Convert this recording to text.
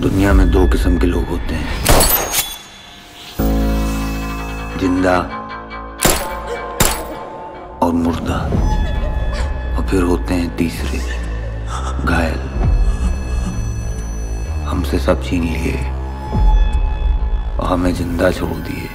दुनिया में दो किस्म के लोग होते हैं। ज़िंदा और मुर्दा। और फिर होते हैं तीसरे, घायल। हमसे सब छीन लिए और हमें ज़िंदा छोड़ दिए।